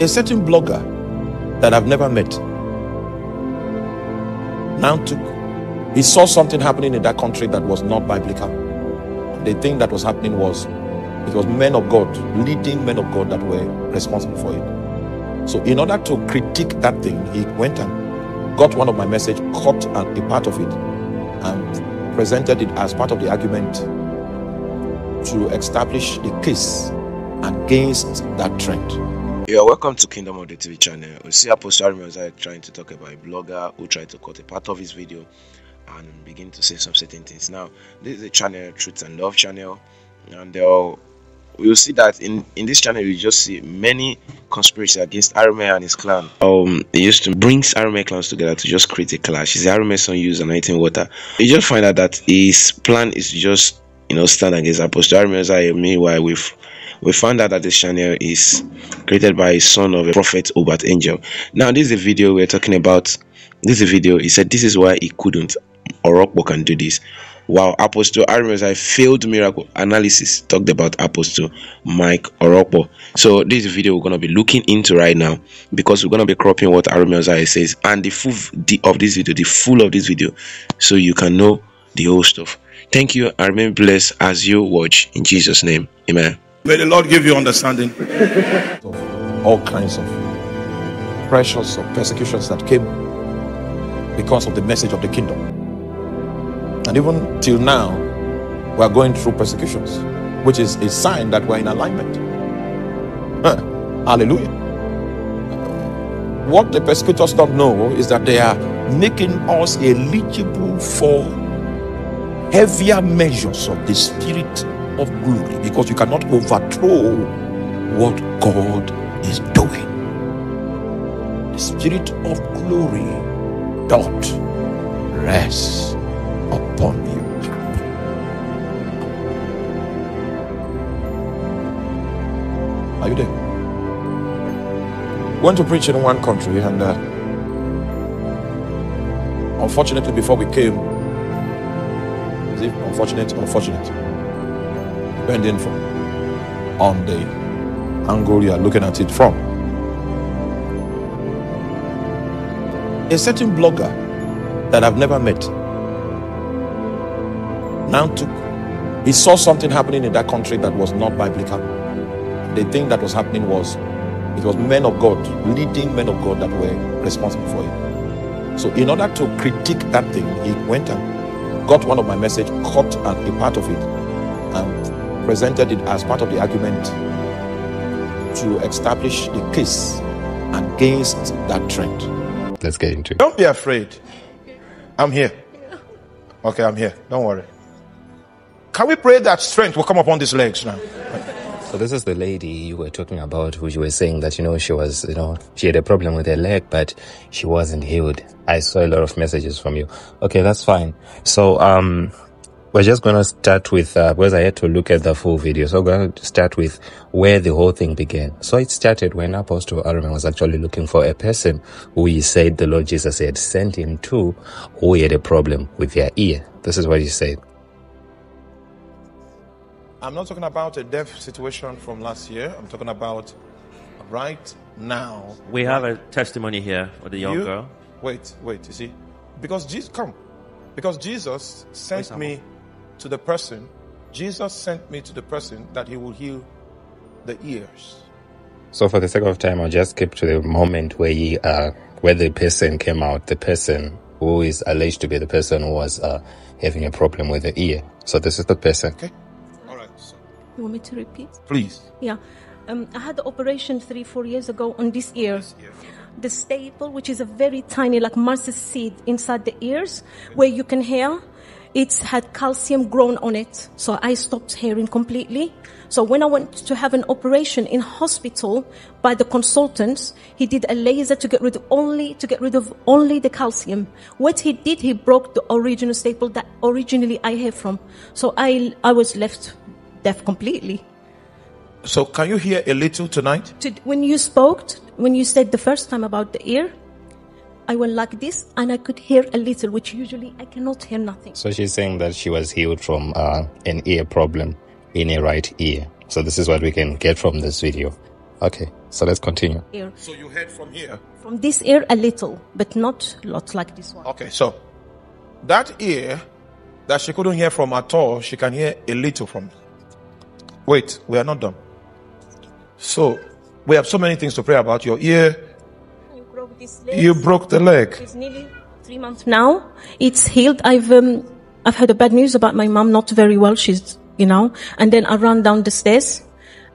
A certain blogger that I've never met now took, he saw something happening in that country that was not biblical. The thing that was happening was it was men of God, leading men of God that were responsible for it. So, in order to critique that thing, he went and got one of my message, cut a, a part of it, and presented it as part of the argument to establish a case against that trend. Are welcome to Kingdom Updates TV channel. We see Apostle Arome Osayi trying to talk about a blogger who tried to cut a part of his video and begin to say some certain things. Now, this is a channel, Truth and Love channel, and are we'll see that in in this channel you just see many conspiracy against Arome and his clan. Um, he used to bring Arome clans together to just create a clash. His Arome son used anointing water. You just find out that his plan is just you know stand against Apostle Arome Osayi. Meanwhile, with we found out that this channel is created by a son of a prophet Uebert Angel. Now, this is a video we're talking about. This is a video. He said this is why he couldn't. Orokpo can do this. While Apostle Arome Osayi failed miracle analysis talked about Apostle Mike Orokpo. So this video we're gonna be looking into right now because we're gonna be cropping what Arome Osayi says and the full of this video, the full of this video, so you can know the whole stuff. Thank you and remain blessed as you watch in Jesus' name. Amen. May the Lord give you understanding. all kinds of pressures or persecutions that came because of the message of the kingdom. And even till now, we are going through persecutions, which is a sign that we're in alignment. Huh. Hallelujah. What the persecutors don't know is that they are making us eligible for heavier measures of the spirit of glory because you cannot overthrow what God is doing. The spirit of glory dot rest upon you. Are you there? Went to preach in one country and uh, unfortunately before we came, is it unfortunate? Unfortunate depending from on the angle you are looking at it from. A certain blogger that I've never met now took, he saw something happening in that country that was not biblical. The thing that was happening was it was men of God, leading men of God that were responsible for it. So, in order to critique that thing, he went and got one of my message, cut a part of it, and presented it as part of the argument to establish a case against that trend. Let's get into it. Don't be afraid. I'm here. Okay, I'm here. Don't worry. Can we pray that strength will come upon these legs now? So this is the lady you were talking about, who you were saying that you know she was, you know, she had a problem with her leg, but she wasn't healed. I saw a lot of messages from you. Okay, that's fine. So um, we're just gonna start with uh, because I had to look at the full video. So we're gonna start with where the whole thing began. So it started when Apostle Arome was actually looking for a person who he said the Lord Jesus had sent him to, who had a problem with their ear. This is what he said. I'm not talking about a deaf situation from last year. I'm talking about right now. We have a testimony here with the young You- girl. Wait, wait, you see? Because Jesus, come. Because Jesus sent Wait, me to the person, Jesus sent me to the person that he will heal the ears. So for the sake of time, I'll just skip to the moment where he, uh, where the person came out, the person who is alleged to be the person who was uh, having a problem with the ear. So this is the person. Okay? All right. So, You want me to repeat? please. Yeah. Um, I had the operation three, four years ago on this ear. The staple, which is a very tiny, like mustard seed inside the ears, where you can hear, it's had calcium grown on it. So I stopped hearing completely. So when I went to have an operation in hospital by the consultants, he did a laser to get rid of only, to get rid of only the calcium. What he did, he broke the original staple that originally I have from. So I, I was left deaf completely. So, can you hear a little tonight? to, when you spoke, when you said the first time about the ear, I went like this and I could hear a little, which usually I cannot hear nothing. So she's saying that she was healed from uh, an ear problem in a right ear. So this is what we can get from this video. Okay. So let's continue. ear. So you heard from here. From this ear, a little, but not lots like this one. Okay, so that ear that she couldn't hear from at all, she can hear a little from. Wait, we are not done. So we have so many things to pray about. Your ear, You broke this leg. you broke the leg. It's nearly three months now. It's healed. I've um, I've heard the bad news about my mom. Not very well. She's you know. And then I ran down the stairs,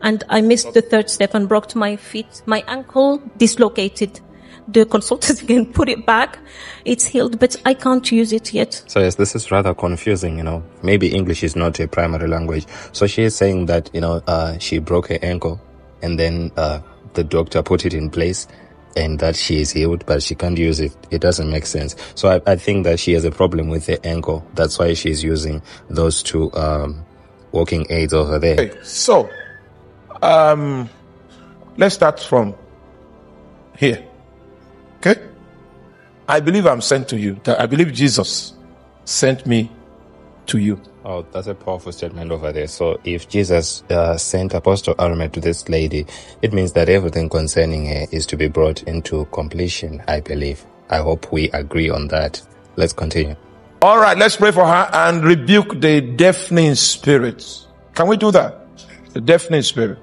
and I missed the third step and broke my feet. My ankle dislocated. The consultant again put it back. It's healed, but I can't use it yet. So yes, this is rather confusing, you know. Maybe English is not a primary language. So she is saying that, you know, uh, she broke her ankle and then, uh, the doctor put it in place and that she is healed, but she can't use it. It doesn't make sense. So I, I think that she has a problem with the ankle. That's why she's using those two, um, walking aids over there. Okay, so um, let's start from here. Okay, I believe I'm sent to you. That I believe Jesus sent me to you. Oh, that's a powerful statement over there. So if Jesus uh, sent Apostle Arome to this lady, it means that everything concerning her is to be brought into completion, I believe. I hope we agree on that. Let's continue. All right, let's pray for her and rebuke the deafening spirits. Can we do that? The deafening spirit.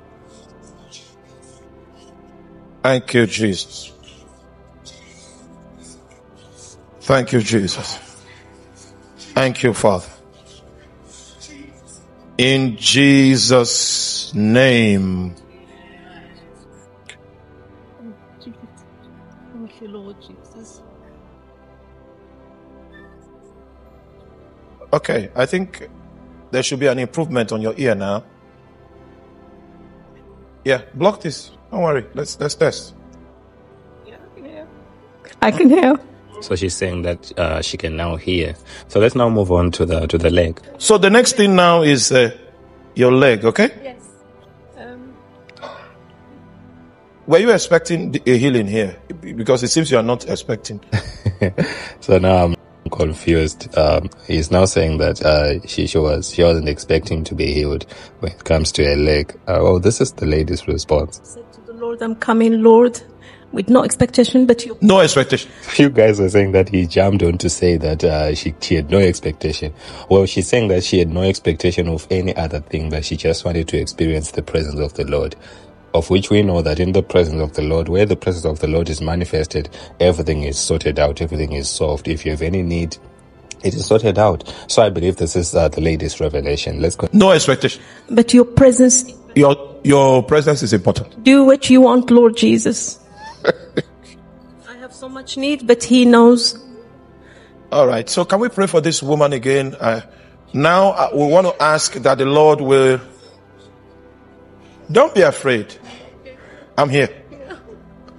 Thank you, Jesus. Thank you, Jesus. Thank you, Father. In Jesus' name. Thank you, Lord Jesus. Okay, I think there should be an improvement on your ear now. Yeah, block this. Don't worry. Let's let's test. Yeah, I can hear. I can hear. So she's saying that uh, she can now hear. So let's now move on to the to the leg. So the next thing now is uh, your leg. Okay. Yes. Um, Were you expecting a healing here? Because it seems you are not expecting. So now I'm confused. Um, he's now saying that uh, she she was she wasn't expecting to be healed when it comes to her leg. Uh, oh, this is the lady's response. said to the Lord, I'm coming, Lord, with no expectation, but you. No expectation. You guys were saying that he jumped on to say that uh, she she had no expectation. Well, she's saying that she had no expectation of any other thing. That she just wanted to experience the presence of the Lord. Of which we know that in the presence of the Lord, where the presence of the Lord is manifested, everything is sorted out, everything is solved. If you have any need, it is sorted out. So I believe this is uh, the lady's revelation. Let's go. No expectation. But your presence, Your your presence is important. do what you want, Lord Jesus. I have so much need, but He knows. All right. So can we pray for this woman again? Uh, now uh, we want to ask that the Lord will. Don't be afraid. I'm here.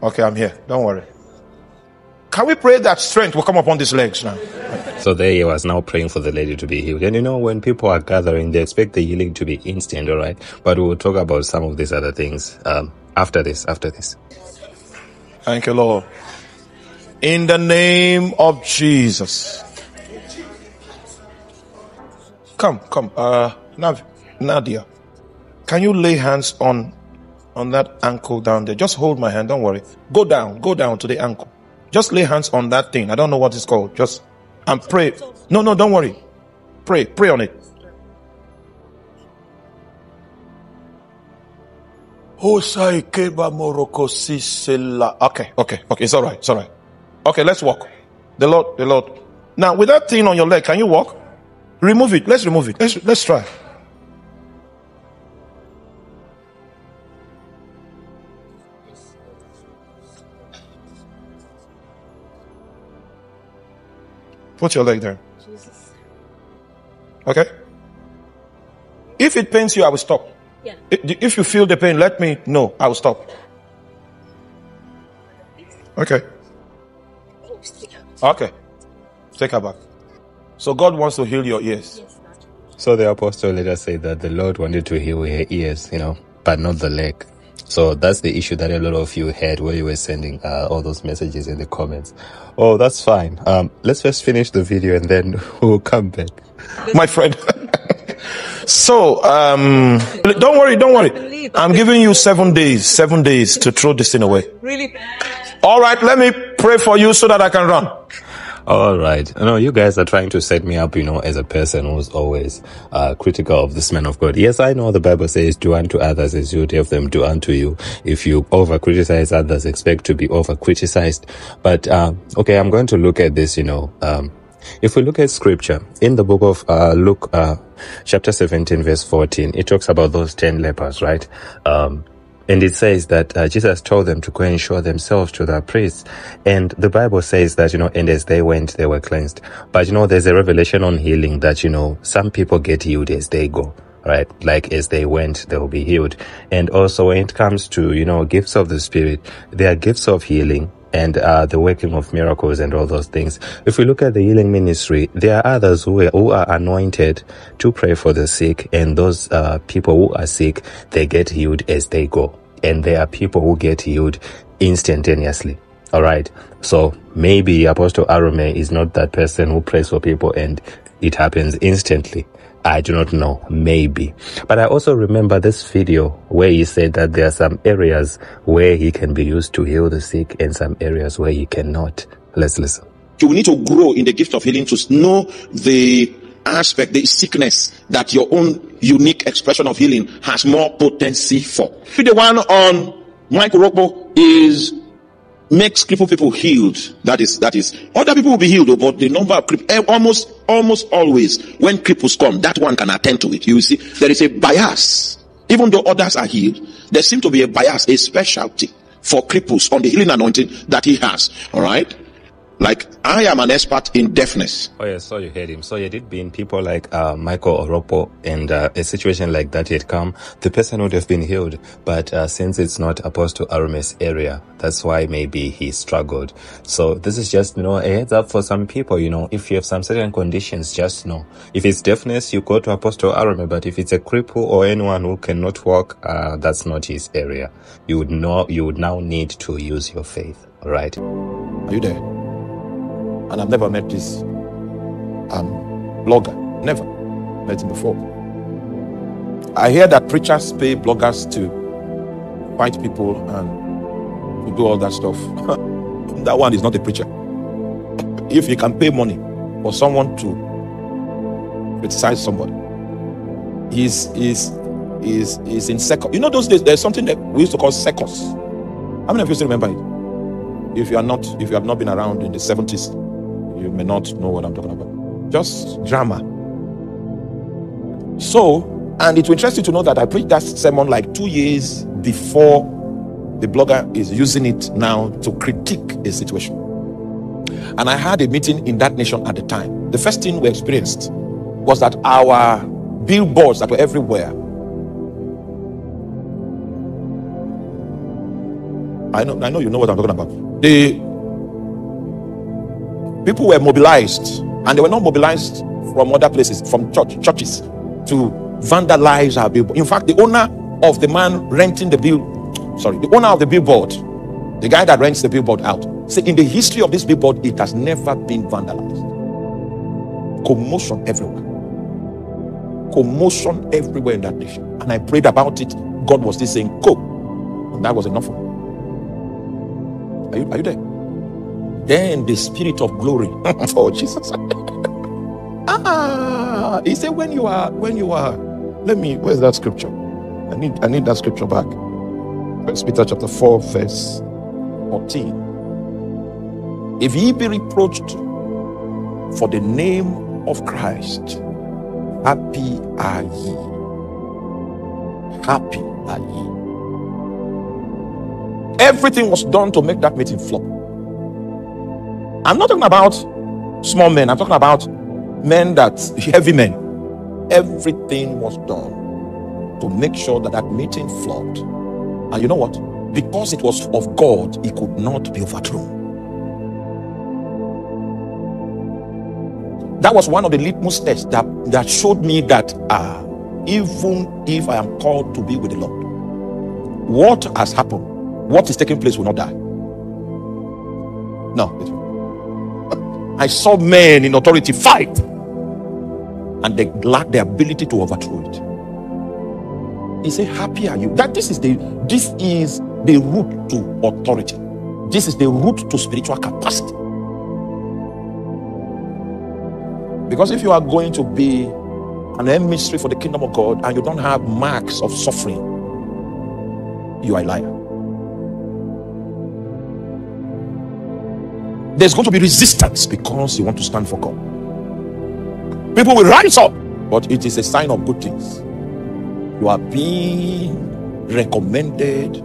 Okay, I'm here. Don't worry. Can we pray that strength will come upon these legs now? So there he was now praying for the lady to be healed. And you know, when people are gathering, they expect the healing to be instant, all right? But we'll talk about some of these other things um, after this. After this. Thank you, Lord. In the name of Jesus. Come, come, uh, Nav- Nadia. Can you lay hands on on that ankle down there? Just hold my hand. Don't worry. Go down. Go down to the ankle. Just lay hands on that thing. I don't know what it's called. Just and pray. No, no, don't worry. Pray. Pray on it. Okay, okay, okay. It's all right. It's all right. Okay, let's walk. The Lord, the Lord. Now, with that thing on your leg, can you walk? Remove it. Let's remove it. Let's let's try. Put your leg there. Okay. If it pains you, I will stop. Yeah. If you feel the pain, let me know. I will stop. Okay. Okay. Take her back. So God wants to heal your ears. So the apostle later said that the Lord wanted to heal her ears, you know, but not the leg. So that's the issue that a lot of you had where you were sending uh, all those messages in the comments. Oh, that's fine. Um, let's first finish the video and then we'll come back. My friend. So, um, don't worry, don't worry. I'm giving you seven days, seven days to throw this thing away. Really? All right, let me pray for you so that I can run. All right. No, you guys are trying to set me up, you know, as a person who's always uh, critical of this man of God. Yes, I know the Bible says, do unto others as you would have them do unto you. If you over criticize others, expect to be over criticized. But, uh, okay, I'm going to look at this, you know, um, if we look at scripture in the book of uh, Luke, uh, chapter 17, verse 14, it talks about those 10 lepers, right? Um, and it says that uh, Jesus told them to go and show themselves to the priests. And the Bible says that, you know, and as they went, they were cleansed. But, you know, there's a revelation on healing that, you know, some people get healed as they go right? Like as they went, they will be healed. And also when it comes to, you know, gifts of the spirit, there are gifts of healing and uh, the working of miracles and all those things. If we look at the healing ministry, there are others who are, who are anointed to pray for the sick, and those uh, people who are sick, they get healed as they go. And there are people who get healed instantaneously. All right. So maybe Apostle Arome is not that person who prays for people and it happens instantly. I do not know, maybe. But I also remember this video where he said that there are some areas where he can be used to heal the sick and some areas where he cannot. Let's listen. You need to grow in the gift of healing to know the aspect, the sickness that your own unique expression of healing has more potency for. The one on Michael Orokpo is makes crippled people healed. That is, that is, other people will be healed, oh, but the number of cripples, eh, almost, almost always, when cripples come, that one can attend to it. You see, there is a bias. Even though others are healed, there seems to be a bias, a specialty for cripples on the healing anointing that he has. All right. Like I am an expert in deafness. Oh yeah, so you heard him. So it did been people like uh, Michael Orokpo and uh, a situation like that had come, the person would have been healed. But uh, since it's not Apostle Arome's area, that's why maybe he struggled. So this is just, you know, a heads up for some people, you know, if you have some certain conditions, just know. If it's deafness, you go to Apostle Arome, but if it's a cripple or anyone who cannot walk, uh, that's not his area. You would know, you would now need to use your faith. All right. Are you there? And I've never met this um, blogger. Never met him before. I hear that preachers pay bloggers to fight people and to do all that stuff. that one is not a preacher. If you can pay money for someone to criticize somebody, he's is is is in second. You know those days there's something that we used to call secos. How many of you still remember it? If you are not, if you have not been around in the 70s, you may not know what I'm talking about. Just drama. So, and it will interest you to know that I preached that sermon like two years before the blogger is using it now to critique a situation. And I had a meeting in that nation at the time. The first thing we experienced was that our billboards that were everywhere. I know, I know you know what I'm talking about. The people were mobilized, and they were not mobilized from other places, from church, churches, to vandalize our billboard. In fact, the owner of the man renting the bill, sorry, the owner of the billboard, the guy that rents the billboard out, say in the history of this billboard, it has never been vandalized. Commotion everywhere. Commotion everywhere in that nation. And I prayed about it. God was still saying, Go. And that was enough for me. Are you, are you there? Then the spirit of glory. oh, Jesus. ah, he said, when you are, when you are, let me, where's that scripture? I need, I need that scripture back. First Peter chapter 4, verse 14. If ye be reproached for the name of Christ, happy are ye. Happy are ye. Everything was done to make that meeting flop. I'm not talking about small men, I'm talking about men that heavy men. Everything was done to make sure that that meeting flopped. And you know what? Because it was of God, it could not be overthrown. That was one of the litmus tests that, that showed me that uh, even if I am called to be with the Lord, what has happened, what is taking place will not die. No. I saw men in authority fight. and they lack the ability to overthrow it. He said, Happy are you. That this is the this is the route to authority. This is the route to spiritual capacity. Because if you are going to be an emissary for the kingdom of God and you don't have marks of suffering, you are a liar. There's going to be resistance because you want to stand for God. People will rise up, but it is a sign of good things. You are being recommended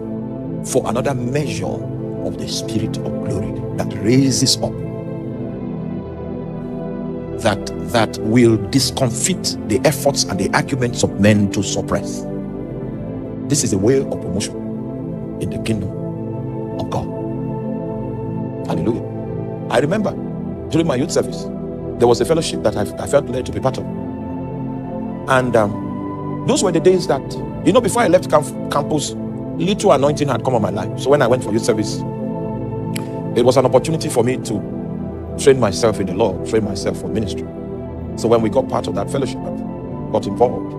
for another measure of the spirit of glory that raises up that that will discomfit the efforts and the arguments of men to suppress this is a way of promotion in the kingdom of god hallelujah i remember during my youth service there was a fellowship that i, I felt led to be part of and um, those were the days that you know before i left camp- campus little anointing had come on my life so when i went for youth service it was an opportunity for me to train myself in the Lord, train myself for ministry. So when we got part of that fellowship, I got involved.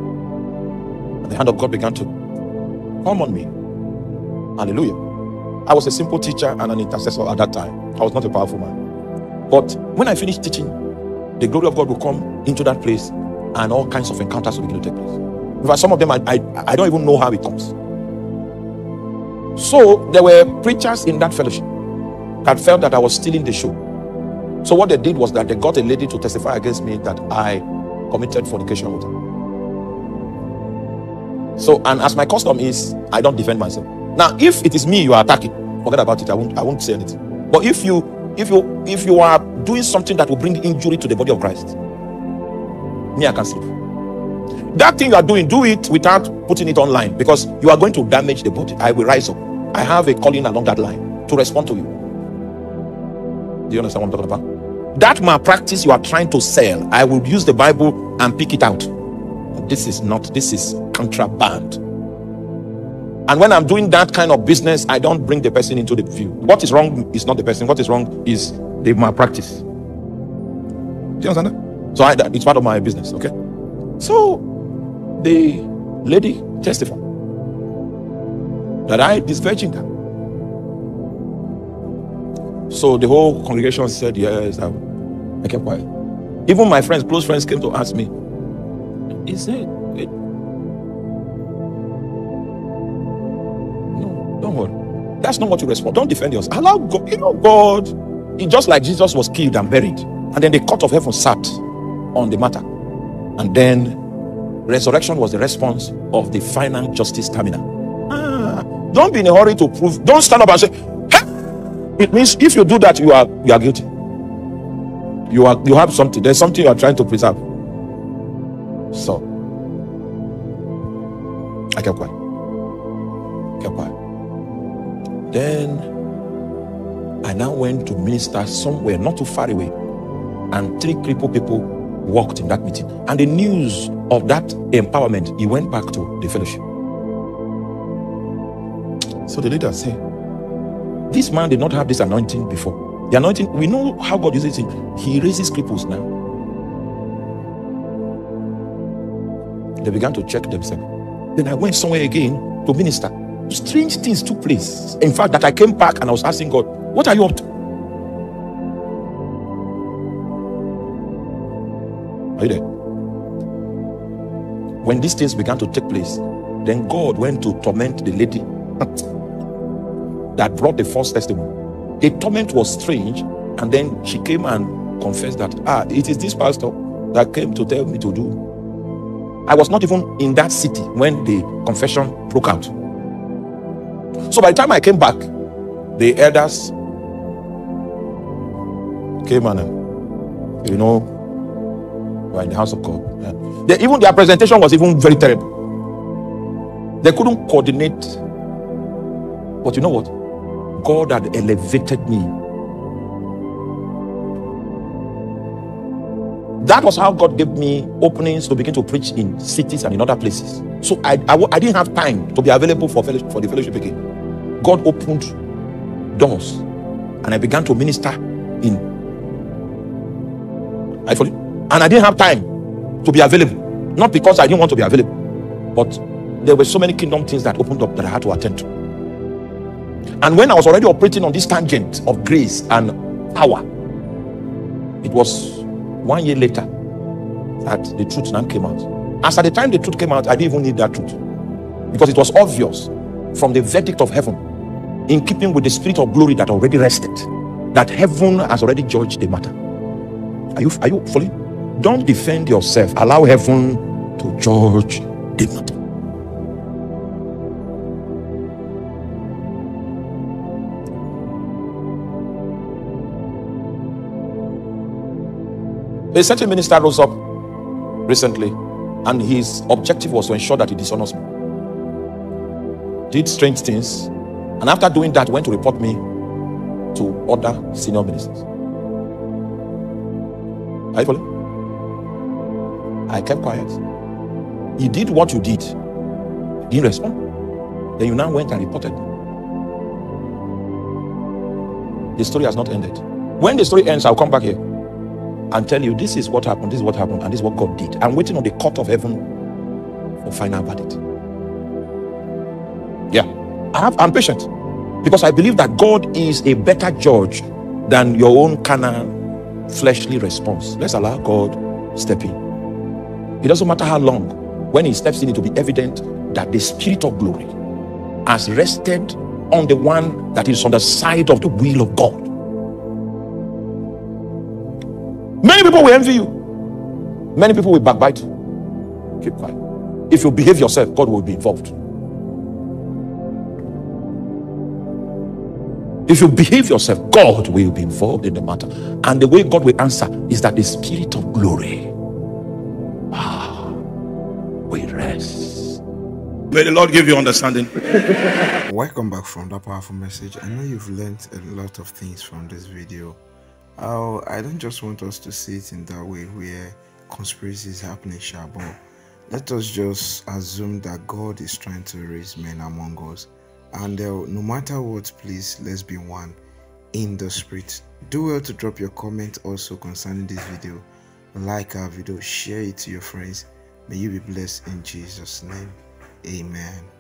And the hand of God began to come on me. Hallelujah. I was a simple teacher and an intercessor at that time. I was not a powerful man. But when I finished teaching, the glory of God will come into that place and all kinds of encounters will begin to take place. In fact, some of them I, I, I don't even know how it comes. So there were preachers in that fellowship that felt that I was stealing the show. So what they did was that they got a lady to testify against me that I committed fornication. So, and as my custom is, I don't defend myself. Now, if it is me you are attacking, forget about it. I won't. I won't say anything. But if you, if you, if you are doing something that will bring injury to the body of Christ, me I can sleep. That thing you are doing, do it without putting it online because you are going to damage the body. I will rise up. I have a calling along that line to respond to you. Do you understand what I'm talking about? That malpractice you are trying to sell, I will use the Bible and pick it out. This is not, this is contraband. And when I'm doing that kind of business, I don't bring the person into the view. What is wrong is not the person. What is wrong is the malpractice. Do you understand that? So I, that- it's part of my business. Okay. So the lady testified that I disvirgined her. So the whole congregation said yes. I, I kept quiet. Even my friends, close friends, came to ask me. He said, That's not what you respond. Don't defend yourself. Allow God. You know God. It just like Jesus was killed and buried, and then the court of heaven sat on the matter, and then resurrection was the response of the final justice terminal. Ah, don't be in a hurry to prove. Don't stand up and say, "Hey!" It means if you do that, you are you are guilty. You are you have something. There's something you are trying to preserve. So I kept quiet. Then I now went to minister somewhere not too far away, and three crippled people walked in that meeting. And the news of that empowerment, he went back to the fellowship. So the leader said, This man did not have this anointing before. The anointing, we know how God uses it. He raises cripples now. They began to check themselves. Then I went somewhere again to minister. Strange things took place. In fact, that I came back and I was asking God, What are you up to? Are you there? When these things began to take place, then God went to torment the lady that brought the false testimony. The torment was strange, and then she came and confessed that, ah, it is this pastor that came to tell me to do. I was not even in that city when the confession broke out. So by the time I came back, the elders came and, you know, were in the house of God. Yeah. They- even their presentation was even very terrible. They couldn't coordinate. But you know what? God had elevated me. That was how God gave me openings to begin to preach in cities and in other places. So I, I, I didn't have time to be available for, fellowship, for the fellowship again. God opened doors and I began to minister in. I follow? And I didn't have time to be available. Not because I didn't want to be available, but there were so many kingdom things that opened up that I had to attend to. And when I was already operating on this tangent of grace and power, it was one year later that the truth now came out. As at the time the truth came out, I didn't even need that truth because it was obvious from the verdict of heaven, in keeping with the spirit of glory that already rested, that heaven has already judged the matter. Are you are you fully? Don't defend yourself. Allow heaven to judge the matter. A certain minister rose up recently, and his objective was to ensure that he dishonors me. Did strange things, and after doing that, went to report me to other senior ministers. Are you following? I kept quiet. He did what you did. He didn't respond. Then you now went and reported. The story has not ended. When the story ends, I'll come back here and tell you this is what happened, this is what happened, and this is what God did. I'm waiting on the court of heaven for final verdict. Yeah, I have, I'm patient because I believe that God is a better judge than your own carnal, fleshly response. Let's allow God step in. It doesn't matter how long. When He steps in, it will be evident that the Spirit of glory has rested on the one that is on the side of the will of God. People will envy you. Many people will backbite. Keep quiet. If you behave yourself, God will be involved. If you behave yourself, God will be involved in the matter. And the way God will answer is that the spirit of glory ah, will rest. May the Lord give you understanding. Welcome back from that powerful message. I know you've learned a lot of things from this video. Oh, I don't just want us to see it in that way where conspiracy is happening, Shabo. Let us just assume that God is trying to raise men among us. And uh, no matter what, please, let's be one in the spirit. Do well to drop your comment also concerning this video. Like our video, share it to your friends. May you be blessed in Jesus' name. Amen.